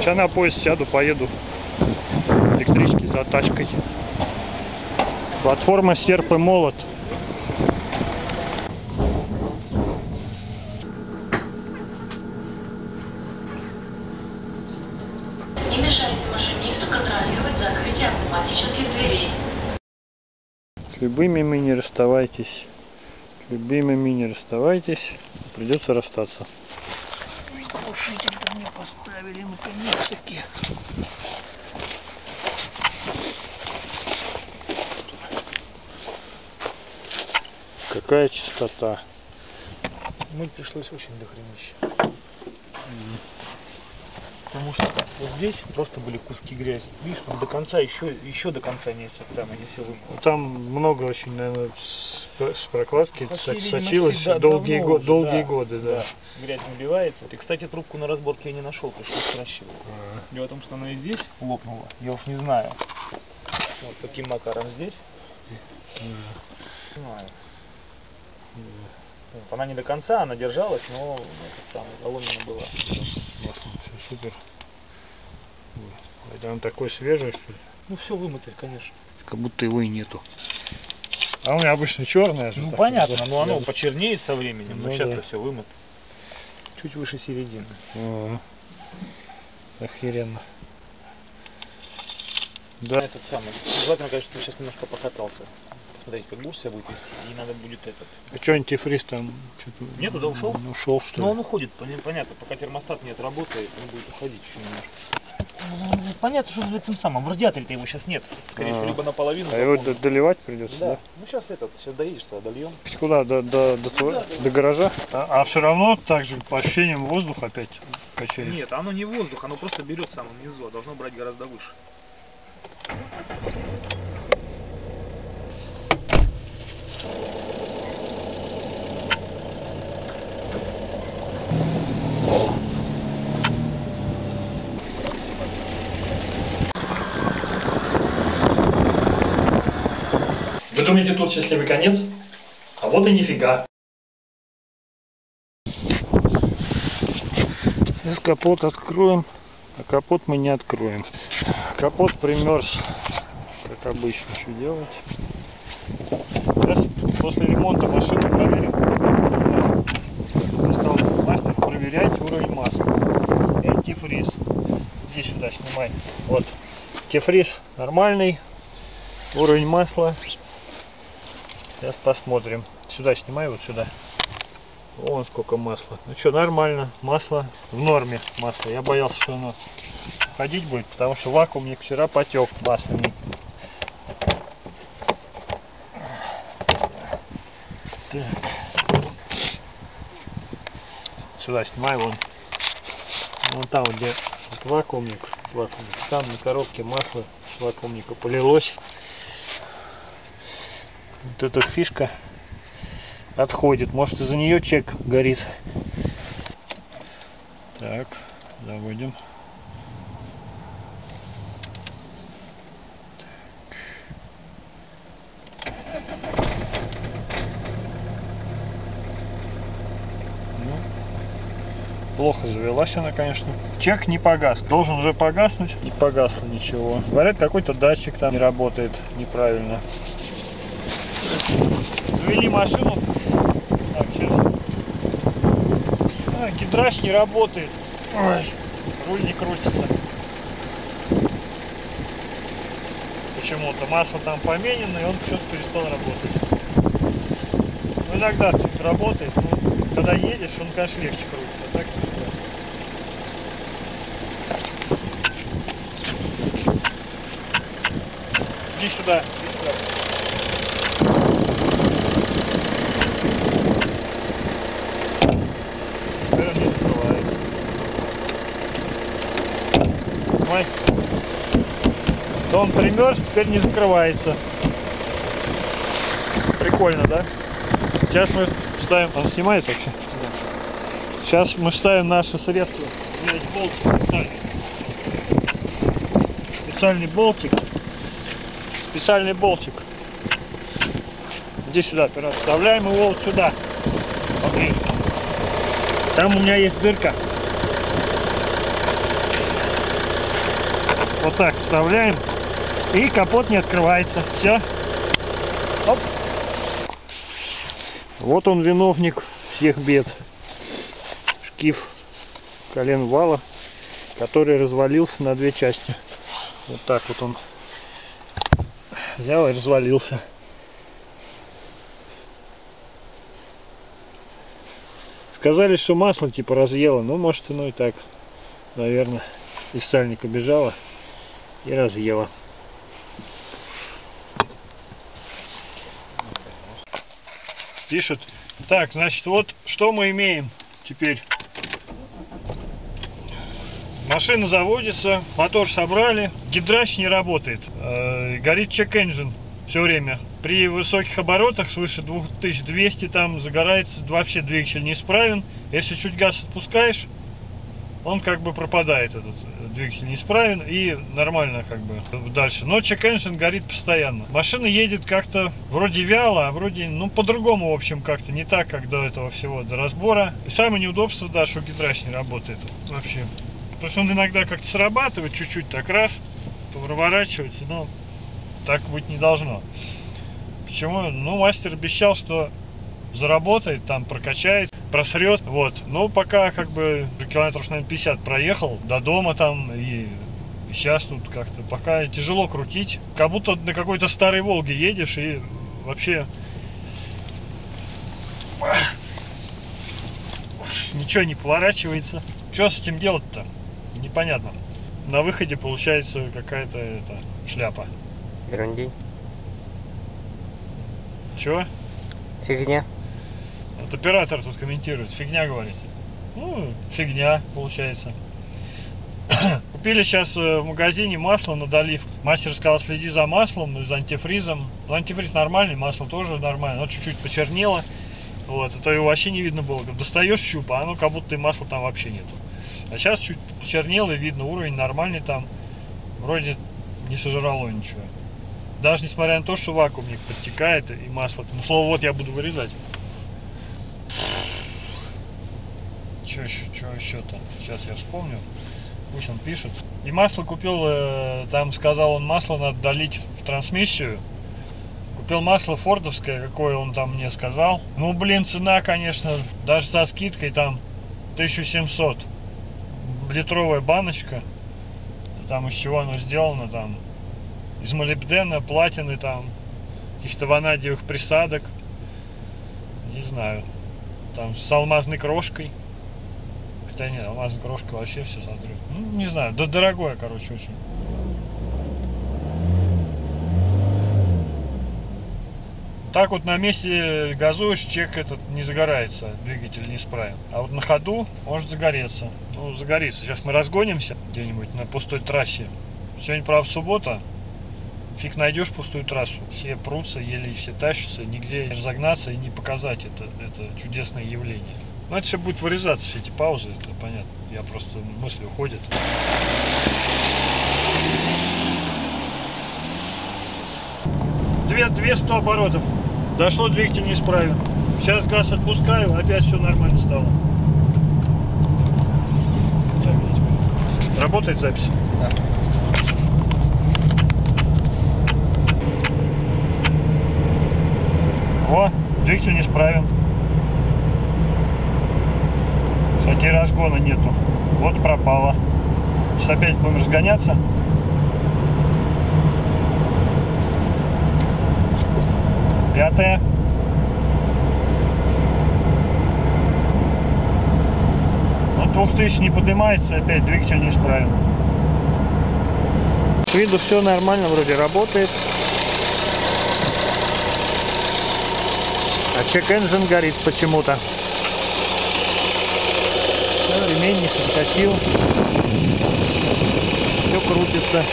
Сейчас на поезд сяду, поеду электрички за тачкой. Платформа серп и молот. Не мешайте машинисту контролировать закрытие автоматических дверей. С любыми не расставайтесь. С любимыми не расставайтесь. Придется расстаться. Глушитель-то мне поставили наконец-таки. Какая чистота. Мыть пришлось очень дохренища. Потому что вот здесь просто были куски грязи. Видишь, вот до конца еще, еще до конца не самое не все вымыло. Там много очень, наверное, с, с прокладки По со- сочилось да, долгие, го- уже, долгие да. годы, да. Грязь набивается. Ты, кстати, трубку на разборке я не нашел, пришлось сращивать. А. Дело в том, что она и здесь лопнула. Я уж не знаю. Вот каким макаром здесь. Не знаю. Вот, она не до конца, она держалась, но этот самый, заломлена была. Вот, все супер. Это он такой свежий, что ли? Ну все вымытое, конечно. Как будто его и нету. А у меня обычно черное же. Ну понятно, вот, но оно да. почернеет со временем, но Ну сейчас-то да. все вымыто. Чуть выше середины. Ага. Охеренно. Да. Этот самый. Желательно, конечно, ты сейчас немножко покатался. Посмотреть, как будешь себя будет вести. И надо будет этот. А что антифриз там? Нет, туда ушел? Ну, ушел, что ли? Но он уходит, поня- понятно, пока термостат не отработает, он будет уходить еще немножко. Ну, Понятно, что в этом самом, в радиаторе-то его сейчас нет. Скорее всего, А. либо наполовину. А его доливать придется, да? Да. Ну сейчас этот, сейчас доедешь, тогда дольем. Куда? До, до, до, тво- да, до гаража? А, все равно так же по ощущениям воздух опять качает. Нет, оно не воздух, оно просто берет в самом низу, а должно брать гораздо выше. Думаете, тут счастливый конец? А вот и нифига. Сейчас капот откроем, а капот мы не откроем. Капот примерз, как обычно, что делать. Сейчас после ремонта машины проверим. Я мастер проверять уровень масла. И антифриз. Иди сюда, снимай. Вот. Антифриз нормальный. Уровень масла Сейчас посмотрим. Сюда снимай, вот сюда. Вон сколько масла. Ну что, нормально. Масло в норме. Масло. Я боялся, что оно ходить будет, потому что вакуумник вчера потек масляный. Так. Сюда снимай, вон. Вон там, где вакуумник, вакуумник. Там на коробке масло с вакуумника полилось. Вот эта фишка отходит. Может из-за нее чек горит. Так, заводим. Ну, Плохо завелась она, конечно. Чек не погас. Должен уже погаснуть. Не погасло ничего. Говорят, какой-то датчик там не работает неправильно. Завели машину. Так, сейчас. А, гидрач не работает. Ой, руль не крутится. Почему-то масло там поменено, и он что-то перестал работать. Ну, иногда чуть работает, но когда едешь, он, конечно, легче крутится. А так иди сюда. Теперь он не закрывается. Ой. То он примерз, теперь не закрывается. Прикольно, да? Сейчас мы ставим... Он снимает вообще? Сейчас мы ставим наше средство. У меня есть болтик специальный. Специальный болтик. Специальный болтик. Иди сюда, оператор. Вставляем его вот сюда. Смотри. Там у меня есть дырка. Вот так вставляем. И капот не открывается. Все. Оп. Вот он виновник всех бед. Шкив колен вала, который развалился на две части. Вот так вот он взял и развалился. Сказали, что масло типа разъело. Ну, может, оно и так. Наверное, из сальника бежало и разъело. Пишут. Так, значит, вот что мы имеем теперь. Машина заводится, мотор собрали, гидрач не работает, э, горит чек-энджин все время. При высоких оборотах, свыше 2200, там загорается, вообще двигатель неисправен. Если чуть газ отпускаешь, он как бы пропадает, этот двигатель неисправен и нормально как бы дальше. Но чек-энджин горит постоянно. Машина едет как-то вроде вяло, а вроде, ну, по-другому, в общем, как-то не так, как до этого всего, до разбора. И самое неудобство, да, что гидрач не работает вообще. То есть он иногда как-то срабатывает, чуть-чуть так раз, проворачивается, но так быть не должно. Почему? Ну, мастер обещал, что заработает, там прокачает, просрет. Вот. Но пока как бы километров, наверное, 50 проехал до дома там и сейчас тут как-то пока тяжело крутить. Как будто на какой-то старой Волге едешь и вообще ничего не поворачивается. Что с этим делать-то? Непонятно. На выходе получается какая-то это, шляпа. Ерундень. Чего? Фигня. Вот оператор тут комментирует. Фигня, говорит. Ну, фигня, получается. Купили сейчас в магазине масло на долив. Мастер сказал, следи за маслом и за антифризом. Ну, антифриз нормальный, масло тоже нормально. Но чуть-чуть почернело. Вот, это его вообще не видно было. Достаешь щуп, а оно как будто и масла там вообще нету. А сейчас чуть почернело, видно, уровень нормальный там. Вроде не сожрало ничего. Даже несмотря на то, что вакуумник подтекает и масло. Ну, слово вот я буду вырезать. Что еще, что еще-то? Сейчас я вспомню. Пусть он пишет. И масло купил, э, там сказал он, масло надо долить в трансмиссию. Купил масло фордовское, какое он там мне сказал. Ну, блин, цена, конечно, даже со скидкой там 1700. Литровая баночка. Там из чего оно сделано, там из молибдена, платины, там каких-то ванадиевых присадок. Не знаю. Там с алмазной крошкой. Хотя нет, алмазная крошка вообще все сотрет. Ну, не знаю, да дорогое, короче, очень. Так вот на месте газуешь, чек этот не загорается, двигатель не справен. А вот на ходу может загореться. Ну, загорится. Сейчас мы разгонимся где-нибудь на пустой трассе. Сегодня, правда, суббота. Фиг найдешь пустую трассу. Все прутся, еле все тащатся, нигде не разогнаться и не показать это, это чудесное явление. Но это все будет вырезаться, все эти паузы, это понятно. Я просто мысли уходят. Две, две сто оборотов. Дошло, двигатель неисправен. Сейчас газ отпускаю, опять все нормально стало. Работает запись? Да. О, двигатель неисправен. Кстати, разгона нету. Вот пропало. Сейчас опять будем разгоняться. Пятое. Ну, 2000 не поднимается, опять двигатель неисправен. С виду все нормально, вроде работает. А чек-энджин горит почему-то. Всё, Ремень не подкатил. Все крутится.